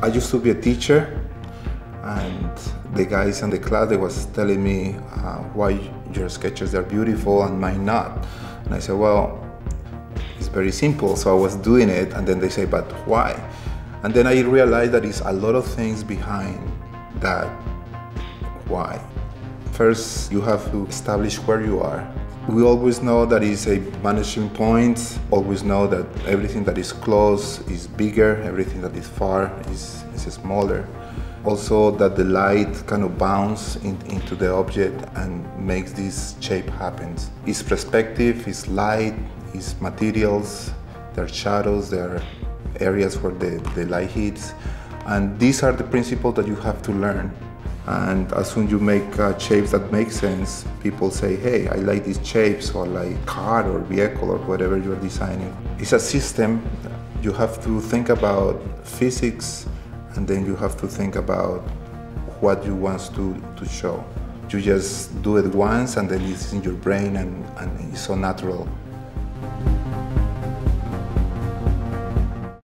I used to be a teacher, and the guys in the class they was telling me uh, why your sketches are beautiful and mine not. And I said, well, it's very simple. So I was doing it, and then they say, but why? And then I realized that it's a lot of things behind that why. First, you have to establish where you are. We always know that it's a vanishing point, always know that everything that is close is bigger, everything that is far is, is smaller. Also that the light kind of bounce in, into the object and makes this shape happen. It's perspective, it's light, it's materials, there are shadows, there are areas where the, the light hits. And these are the principles that you have to learn. And as soon as you make uh, shapes that make sense, people say, hey, I like these shapes or like car or vehicle or whatever you're designing. It's a system. You have to think about physics and then you have to think about what you want to, to show. You just do it once and then it's in your brain and, and it's so natural.